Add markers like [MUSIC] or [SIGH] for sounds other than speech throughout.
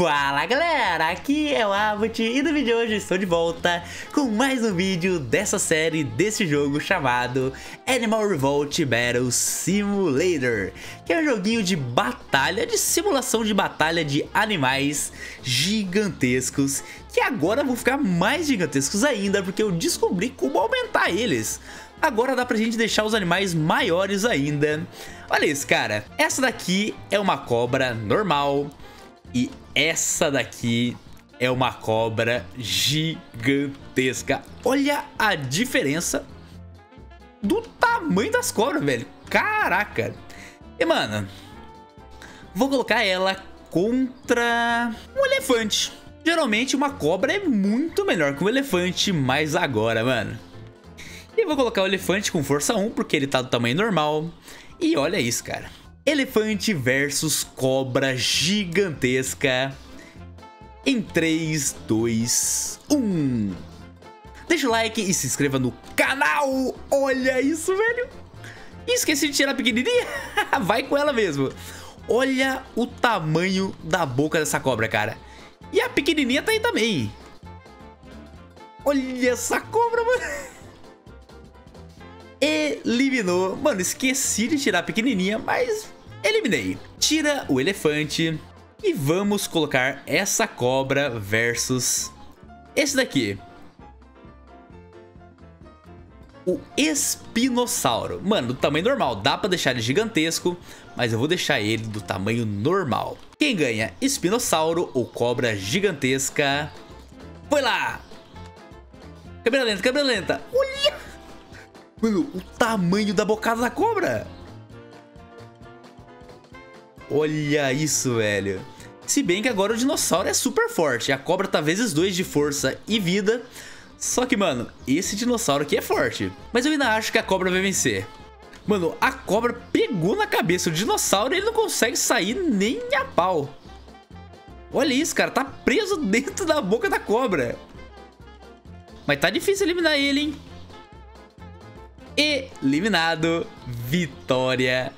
Fala galera, aqui é o Abbott e no vídeo de hoje estou de volta com mais um vídeo dessa série desse jogo chamado Animal Revolt Battle Simulator que é um joguinho de batalha, de simulação de batalha de animais gigantescos que agora vão ficar mais gigantescos ainda porque eu descobri como aumentar eles Agora dá pra gente deixar os animais maiores ainda Olha isso, cara. Essa daqui é uma cobra normal. E essa daqui é uma cobra gigantesca. Olha a diferença do tamanho das cobras, velho. Caraca. E, mano, vou colocar ela contra um elefante. Geralmente uma cobra é muito melhor que um elefante, mas agora, mano. E vou colocar o elefante com força 1, porque ele tá do tamanho normal. E olha isso, cara. Elefante versus cobra gigantesca. Em 3, 2, 1. Deixa o like e se inscreva no canal. Olha isso, velho. Esqueci de tirar a pequenininha. [LAUGHS] Vai com ela mesmo. Olha o tamanho da boca dessa cobra, cara. E a pequenininha tá aí também. Olha essa cobra, mano eliminou. Mano, esqueci de tirar a pequenininha, mas eliminei. Tira o elefante e vamos colocar essa cobra versus esse daqui. O espinossauro. Mano, do tamanho normal. Dá pra deixar ele gigantesco, mas eu vou deixar ele do tamanho normal. Quem ganha? Espinossauro ou cobra gigantesca? Foi lá! Câmera lenta, câmera lenta. Olha! Mano, o tamanho da bocada da cobra. Olha isso, velho. Se bem que agora o dinossauro é super forte. A cobra tá vezes dois de força e vida. Só que, mano, esse dinossauro aqui é forte. Mas eu ainda acho que a cobra vai vencer. Mano, a cobra pegou na cabeça o dinossauro e ele não consegue sair nem a pau. Olha isso, cara. Tá preso [LAUGHS] dentro da boca da cobra. Mas tá difícil eliminar ele, hein? eliminado. Vitória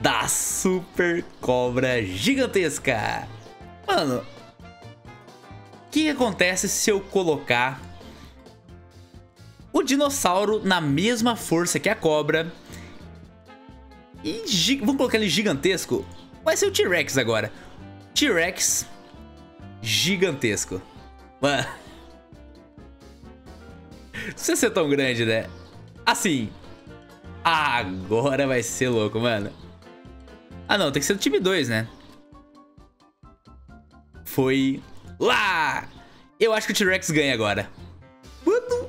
da Super Cobra Gigantesca. Mano, o que acontece se eu colocar o dinossauro na mesma força que a cobra? E vamos colocar ele gigantesco? Vai ser o T-Rex agora. T-Rex gigantesco. Mano. [LAUGHS] Não precisa ser tão grande, né? Assim, Agora vai ser louco, mano. Ah, não. Tem que ser do time 2, né? Foi lá! Eu acho que o T-Rex ganha agora. Mano!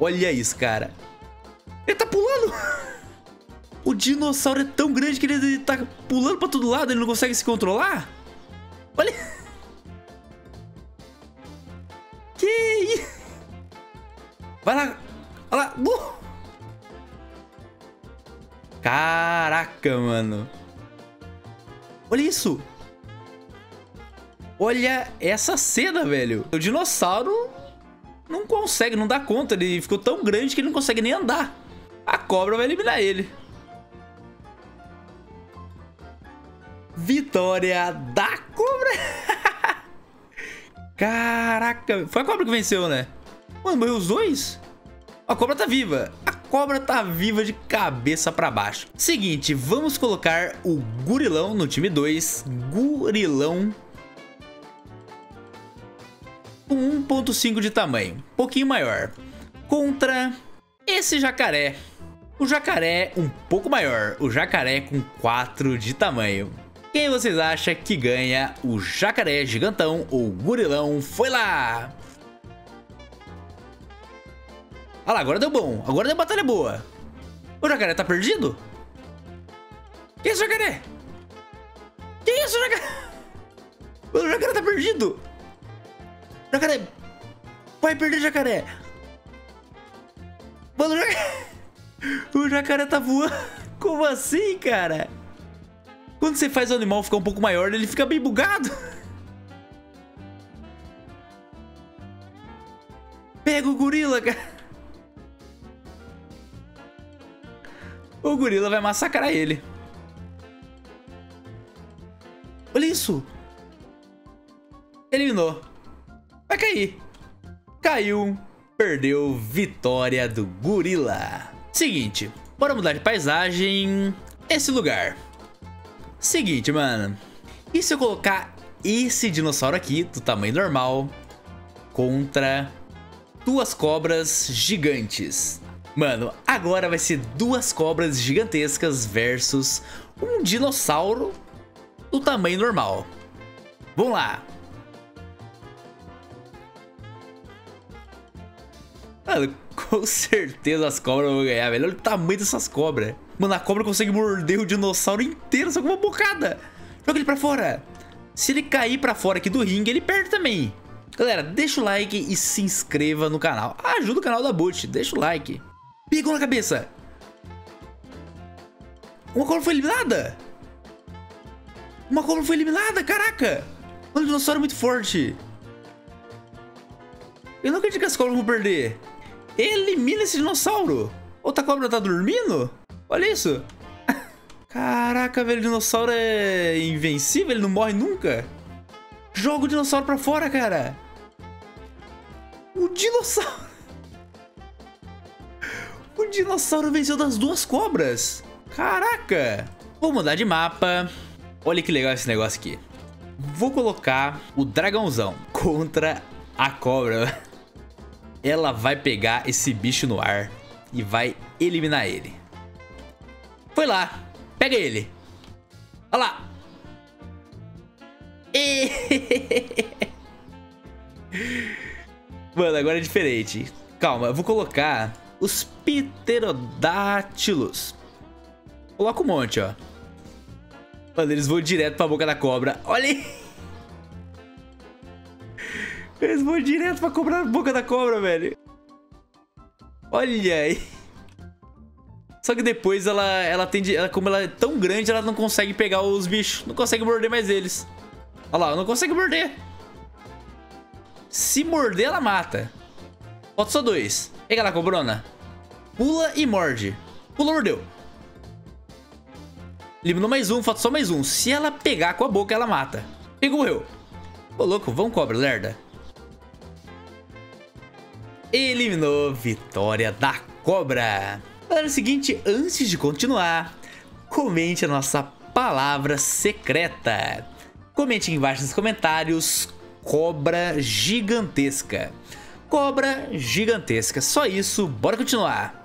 Olha isso, cara. Ele tá pulando! [LAUGHS] O dinossauro é tão grande que ele tá pulando pra todo lado, ele não consegue se controlar? Olha! [LAUGHS] Que? Vai lá, Olha lá. Uh! Caraca, mano. Olha isso. Olha essa cena, velho. O dinossauro não consegue, não dá conta. Ele ficou tão grande que ele não consegue nem andar. A cobra vai eliminar ele. Vitória da cobra. [LAUGHS] Caraca. Foi a cobra que venceu, né? Mano, morreu os dois? A cobra tá viva. Cobra tá viva de cabeça pra baixo. Seguinte, vamos colocar o gurilão no time 2. Gurilão com 1.5 de tamanho, pouquinho maior. Contra esse jacaré. O jacaré um pouco maior, o jacaré com 4 de tamanho. Quem vocês acham que ganha o jacaré gigantão ou gurilão? Foi lá! Ah lá, agora deu bom. Agora deu batalha boa. O jacaré tá perdido? Que isso, jacaré? Que isso, jacaré? [LAUGHS] O jacaré tá perdido. Jacaré. Vai perder, jacaré. Mano, o jacaré... [LAUGHS] O jacaré tá voando. [LAUGHS] Como assim, cara? Quando você faz o animal ficar um pouco maior, ele fica bem bugado. Pega o gorila, cara. O gorila vai massacrar ele. Olha isso. Eliminou. Vai cair. Caiu. Perdeu. Vitória do gorila. Seguinte. Bora mudar de paisagem. Esse lugar. Seguinte, mano. E se eu colocar esse dinossauro aqui, do tamanho normal, contra duas cobras gigantes? Mano, agora vai ser duas cobras gigantescas versus um dinossauro do tamanho normal. Vamos lá. Mano, [LAUGHS] com certeza as cobras vão ganhar, velho. Olha o tamanho dessas cobras. Mano, a cobra consegue morder o dinossauro inteiro só com uma bocada. Joga ele pra fora. Se ele cair pra fora aqui do ringue, ele perde também. Galera, deixa o like e se inscreva no canal. Ajuda o canal da Boot, deixa o like. Pegou na cabeça. Uma cobra foi eliminada. Uma cobra foi eliminada, caraca. Mano, o dinossauro é muito forte. Eu não acredito que as cobras vão perder. Elimina esse dinossauro. Outra cobra tá dormindo? Olha isso. [LAUGHS] Caraca, velho, o dinossauro é invencível, ele não morre nunca. Joga o dinossauro pra fora, cara. O dinossauro... Dinossauro venceu das duas cobras. Caraca. Vou mudar de mapa. Olha que legal esse negócio aqui. Vou colocar o dragãozão contra a cobra. [LAUGHS] Ela vai pegar esse bicho no ar e vai eliminar ele. Foi lá. Pega ele. Olha lá. [LAUGHS] Mano, agora é diferente. Calma, eu vou colocar os pterodátilos. Coloca um monte, ó. Mano, eles vão direto pra boca da cobra. Olha aí. [LAUGHS] Eles vão direto pra cobrar a boca da cobra, velho. Olha aí. Só que depois ela, ela tende. Ela, como ela é tão grande, ela não consegue pegar os bichos. Não consegue morder mais eles. Olha lá, não consegue morder. Se morder, ela mata. Falta só dois. Pega lá, cobrona. Pula e morde. Pula, mordeu. Eliminou mais um, falta só mais um. Se ela pegar com a boca, ela mata. Pegou, morreu. Ô, louco, vamos cobra, lerda. Eliminou. Vitória da cobra. Galera, é o seguinte, antes de continuar, comente a nossa palavra secreta. Comente aqui embaixo nos comentários, cobra gigantesca. Cobra gigantesca, só isso, bora continuar.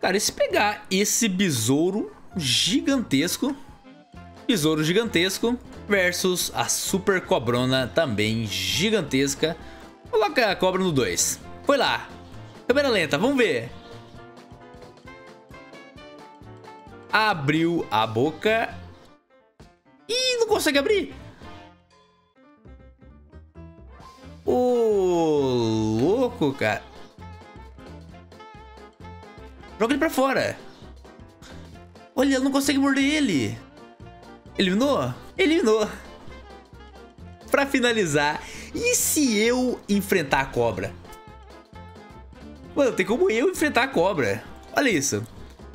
Cara, e se pegar esse besouro gigantesco, besouro gigantesco versus a super cobrona também gigantesca, coloca a cobra no 2. Foi lá, câmera lenta, vamos ver. abriu a boca e não consegue abrir. Ô, louco, cara. Joga ele pra fora. Olha, ele não consegue morder ele. Eliminou? Eliminou. Pra finalizar, e se eu enfrentar a cobra? Mano, tem como eu enfrentar a cobra. Olha isso.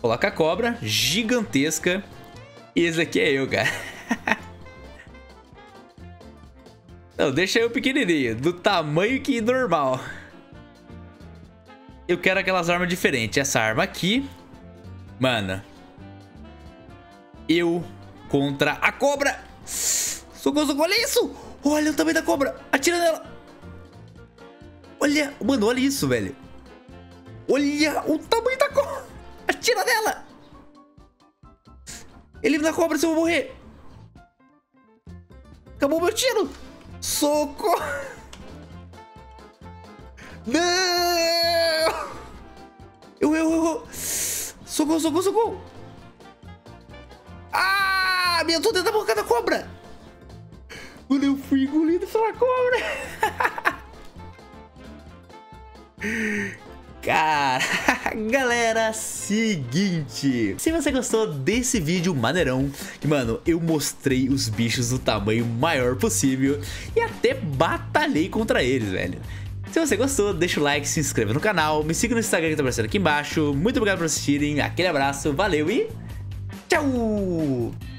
Coloca a cobra gigantesca. Esse aqui é eu, cara. [LAUGHS] Não, deixa eu pequenininho, do tamanho que normal. Eu quero aquelas armas diferentes. Essa arma aqui, mano. Eu contra a cobra. Socorro, socorro, olha isso. Olha o tamanho da cobra. Atira nela. Olha, mano, olha isso, velho. Olha o tamanho da cobra. [LAUGHS] Atira nela! Elimina a cobra, se eu vou morrer. Acabou meu tiro. Socorro! Não! Eu, eu, eu. Socorro, socorro, socorro. Ah, me entrou dentro da boca da cobra. Mano, eu fui engolido pela cobra. [LAUGHS] Cara, [LAUGHS] galera, seguinte Se você gostou desse vídeo maneirão Que, mano, eu mostrei os bichos do tamanho maior possível E até batalhei contra eles, velho se você gostou, deixa o like, se inscreva no canal, me siga no Instagram que tá aparecendo aqui embaixo. Muito obrigado por assistirem, aquele abraço, valeu e tchau!